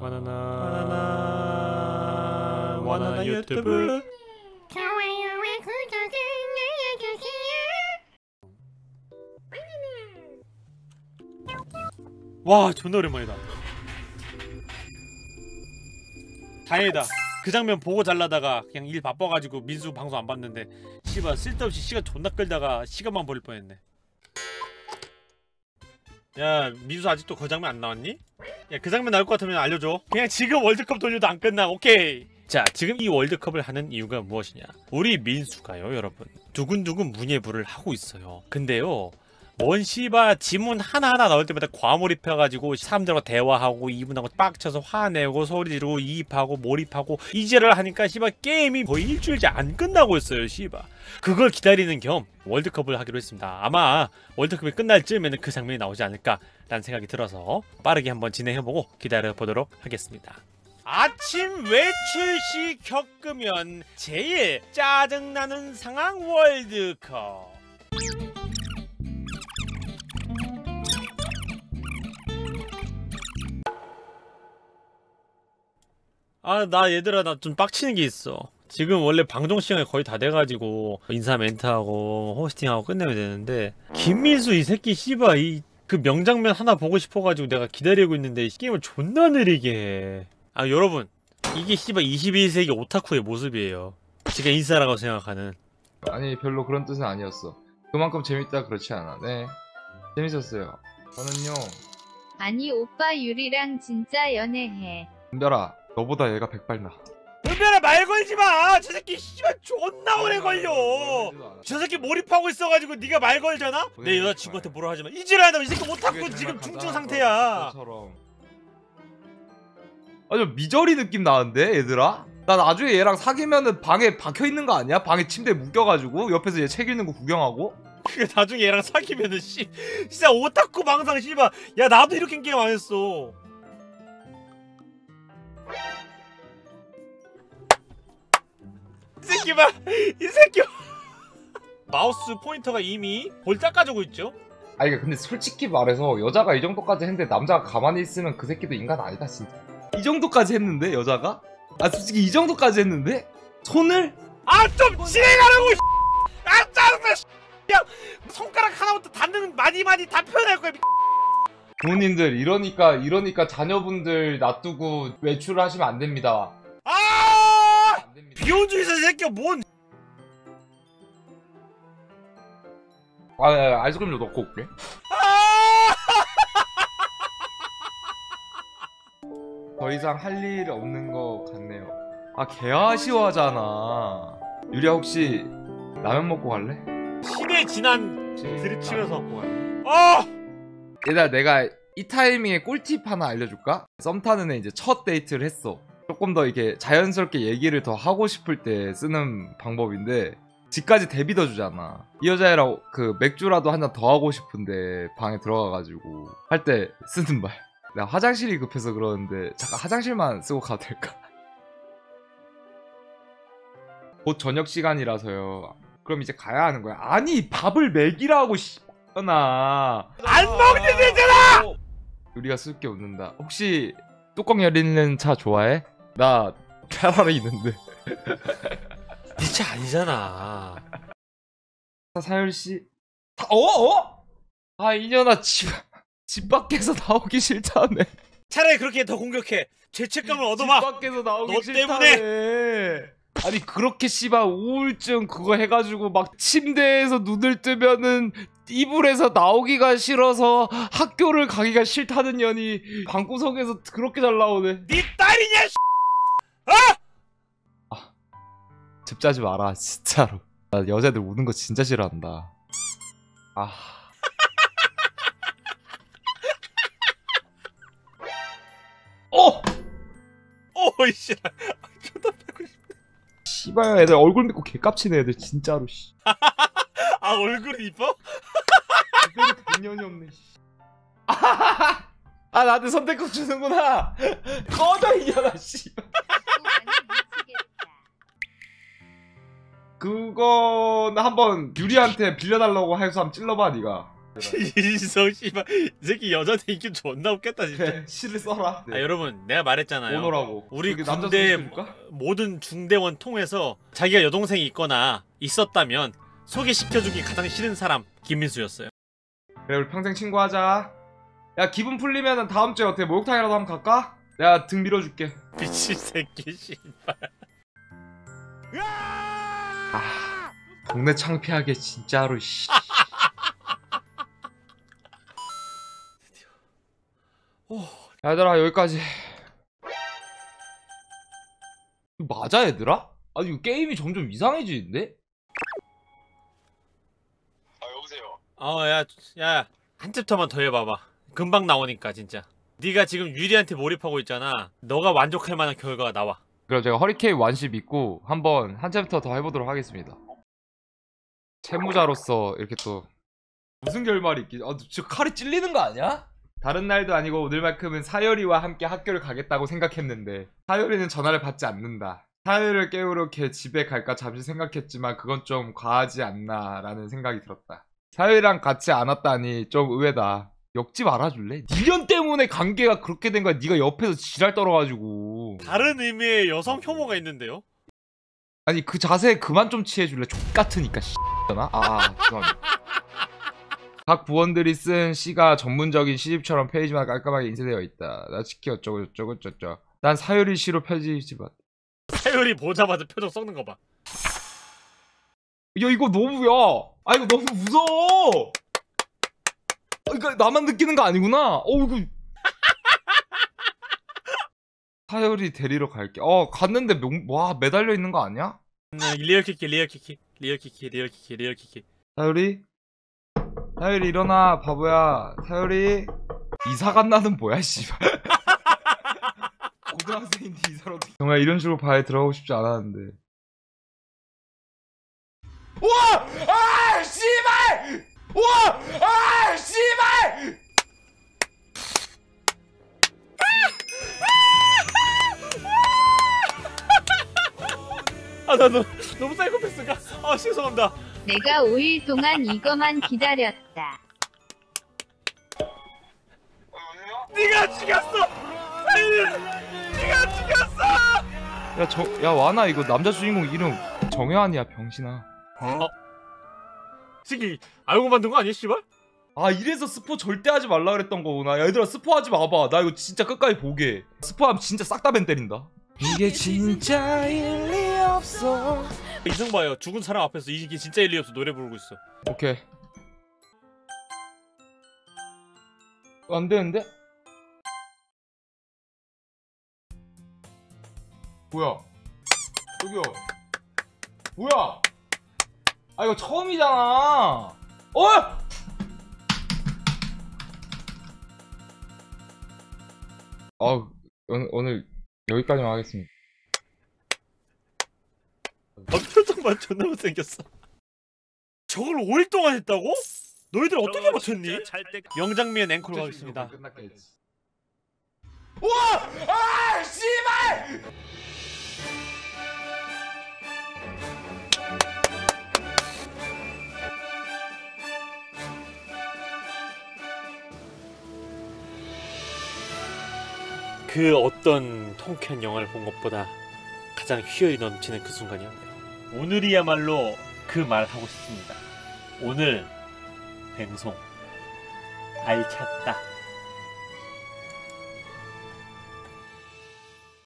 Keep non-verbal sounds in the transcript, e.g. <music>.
바나나. 바나나. 바나나 유튜브. 좋아요와 구독을 눌러주세요. 와 존나 오랜만이다. 다행이다. 그 장면 보고 잘라다가 그냥 일 바빠가지고 민수 방송 안 봤는데 씨발 쓸데없이 시간 존나 끌다가 시간만 버릴 뻔했네. 야 민수 아직도 그 장면 안 나왔니? 야 그 장면 나올 것 같으면 알려줘. 그냥 지금 월드컵 돌려도 안 끝나. 오케이. 자 지금 이 월드컵을 하는 이유가 무엇이냐? 우리 민수가요 여러분. 두근두근 문예부를 하고 있어요. 근데요 뭔 씨바 지문 하나하나 나올 때마다 과몰입해가지고 사람들과 대화하고 이분하고 빡쳐서 화내고 소리 지르고 이입하고 몰입하고 이제를 하니까 씨바 게임이 거의 일주일째 안 끝나고 있어요 씨바. 그걸 기다리는 겸 월드컵을 하기로 했습니다. 아마 월드컵이 끝날 즈음에는 그 장면이 나오지 않을까 라는 생각이 들어서 빠르게 한번 진행해보고 기다려보도록 하겠습니다. 아침 외출 시 겪으면 제일 짜증나는 상황 월드컵 아 나 얘들아 나 좀 빡치는 게 있어 지금 원래 방송 시간이 거의 다 돼가지고 인사 멘트하고 호스팅하고 끝내면 되는데 김민수 이 새끼 씨바 이 그 명장면 하나 보고 싶어가지고 내가 기다리고 있는데 이 게임을 존나 느리게 해 아 여러분 이게 씨바 21세기 오타쿠의 모습이에요 제가 인싸라고 생각하는 아니 별로 그런 뜻은 아니었어. 그만큼 재밌다 그렇지 않아. 네. 재밌었어요. 저는요. 아니 오빠 유리랑 진짜 연애해. 은별아 너보다 얘가 백발 나. 은별아 말 걸지 마! 저 새끼 씨발 존나 오래 걸려! 저 새끼 몰입하고 있어가지고 네가 말 걸잖아? 내 여자친구한테 뭐라 하지 마. 한다고 이 새끼 오타쿠 지금 중증 상태야. 아주 미저리 느낌 나는데 얘들아? 나 나중에 얘랑 사귀면은 방에 박혀 있는 거 아니야? 방에 침대에 묶여가지고 옆에서 얘 책 읽는 거 구경하고? 그 나중에 얘랑 사귀면은 씨 진짜 오타쿠 망상 씨발 야 나도 이렇게 게임 안 했어. 새끼 봐! 이 새끼 봐! 마우스 포인터가 이미 볼 닦아주고 있죠? 아니 근데 솔직히 말해서 여자가 이 정도까지 했는데 남자가 가만히 있으면 그 새끼도 인간 아니다 진짜. 이 정도까지 했는데 여자가? 아 솔직히 이 정도까지 했는데? 손을? 아 좀 진행하라고! 씨. 아 짜증나! 씨. 야 손가락 하나부터 닿는 많이 많이 다 표현할 거야. 미- 부모님들 이러니까 이러니까 자녀분들 놔두고 외출을 하시면 안 됩니다. 아! 안 됩니다. 비혼주의자 이 새끼야 뭔? 아, 아, 아, 아이스크림 좀 넣고 올게. 아! 더 이상 할 일 없는 것 같네요. 아, 개 아쉬워하잖아. 유리야 혹시 라면 먹고 갈래? 시대 지난 드립 치면서. 라면 먹고 갈래? 아! 얘들아 내가 이 타이밍에 꿀팁 하나 알려줄까? 썸 타는 애 이제 첫 데이트를 했어. 조금 더 이렇게 자연스럽게 얘기를 더 하고 싶을 때 쓰는 방법인데 집까지 데려다 주잖아. 이 여자애랑 그 맥주라도 한 잔 더 하고 싶은데 방에 들어가가지고 할 때 쓰는 말. <laughs> 나 화장실이 급해서 그러는데 잠깐 화장실만 쓰고 가도 될까? <laughs> 곧 저녁 시간이라서요. 그럼 이제 가야 하는 거야. 아니 밥을 먹이라고 씨나 안 먹는 애잖아! 우리가 쓸게 웃는다. 혹시 뚜껑 열리는 차 좋아해? 나 페라리 있는데. <laughs> 니차 아니잖아. 사열 씨. 다, 어? 어? 아 이년아 집, 집 밖에서 나오기 싫다네. 차라리 그렇게 더 공격해. 죄책감을 집 얻어봐. 밖에서 나오기 너 싫다네. 아니 그렇게 씨발 우울증 그거 해가지고 막 침대에서 눈을 뜨면은 이불에서 나오기가 싫어서 학교를 가기가 싫다는 년이 방구석에서 그렇게 잘 나오네. 니 딸이냐? 씨. 집 짜지 마라 <laughs> 진짜로 나 여자들 우는 거 진짜 싫어한다 아 어! 오이 씨. 존나 패고 싶. 씨발 애들 얼굴 믿고 개깝치네 애들 진짜로 씨 <laughs> 아 얼굴이 이뻐? 애들이 개년이 없네 씨. 아 나한테 선택권 주는구나 <laughs> 꺼져 이년아 씨 그거는 한번 유리한테 빌려달라고 해서 한번 찔러봐 네가 인성 씨발 이 새끼 여자한테 인기 존나 없겠다 진짜. 그래 시를 써라. 아 여러분 내가 말했잖아요. 오너라고. 우리 저기 남자 군대 소개시켜줄까? 모든 중대원 통해서 자기가 여동생이 있거나 있었다면 소개시켜주기 가장 싫은 사람 김민수였어요. 그래 우리 평생 친구하자. 야 기분 풀리면 은 다음 주에 어때 목욕탕이라도 한번 갈까? 내가 등 밀어줄게. <laughs> 미친 새끼 씨발. 아 동네 창피하게 진짜로 씨. 오. 얘들아 여기까지. 이거 맞아 얘들아? 아니 이거 게임이 점점 이상해지는데? 아 여보세요. 어야 야 한 챕터만 더 해봐봐. 금방 나오니까 진짜. 네가 지금 유리한테 몰입하고 있잖아. 너가 만족할 만한 결과가 나와. 그럼 제가 허리케인 완시 믿고 한번 한 챕터 더 해보도록 하겠습니다. 채무자로서 이렇게 또 무슨 결말이 있기? 아, 진짜 칼이 찔리는 거 아니야? 다른 날도 아니고 오늘만큼은 사요리와 함께 학교를 가겠다고 생각했는데 사요리는 전화를 받지 않는다. 사요리를 깨우러 걔 집에 갈까 잠시 생각했지만 그건 좀 과하지 않나 라는 생각이 들었다. 사요리랑 같이 안 왔다니 좀 의외다. 엮지 말아줄래? 니년 때문에 관계가 그렇게 된 거야. 네가 옆에서 지랄 떨어가지고. 다른 의미의 여성 혐오가 있는데요. 아니 그 자세 그만 좀 취해줄래? 족 같으니까 씨잖아. 아, 아 죄송합니다. 각 부원들이 쓴 시가 전문적인 시집처럼 페이지만 깔끔하게 인쇄되어 있다. 나 지키 어쩌고 저쩌고 저쩌. 난 사유리 시로 마. 사열이 보자마자 표정 썩는 거 봐. 야 이거 너무 야. 아 이거 너무 무서워. 아, 이거 나만 느끼는 거 아니구나. 어 이거. <laughs> 사유리 데리러 갈게. 어 갔는데 명... 와 매달려 있는 거 아니야? 음, 리얼 키키 리얼 키키 리얼 키키 리얼 키키 리얼 키키. 사유리? 사유리 일어나 바보야 사유리 이사 간다는 뭐야 씨발 <laughs> 고등학생인데 이사를 어떻게 정말 이런 식으로 바에 들어가고 싶지 않았는데 우와! 아! 우와! 아 씨발! 아 나 너 너무 사이코패스가. 아 죄송합니다. 내가 5일 동안 이거만 기다렸다. 어? 네가 죽였어. 네가 죽였어. 야 저 야 와나 이거 남자 주인공 이름 정혜환이야 병신아 새끼 알고 만든 거 아니야 씨발? 아 이래서 스포 절대 하지 말라 그랬던 거구나. 야, 얘들아 스포 하지 마봐. 나 이거 진짜 끝까지 보게. 스포하면 진짜 싹 다 벤 때린다. 이게 진짜 일 리 없어. 이승 봐요. 죽은 사람 앞에서 이게 진짜 일리 없어. 노래 부르고 있어. 오케이. 안 되는데? 뭐야? 저기요. 뭐야 아 이거 처음이잖아 어! 어 오늘, 오늘 여기까지만 하겠습니다 어, 표정만 존나 못생겼어. 저걸 5일 동안 했다고? 너희들 어떻게 맞췄니? 명장면 앵콜 가겠습니다. 끝났겠지. 우와! 아, 씨발! 그 어떤 통쾌한 영화를 본 것보다 가장 희열이 넘치는 그 순간이었네요. 오늘이야말로 그 말 하고 싶습니다. 오늘 뱅송 알찼다.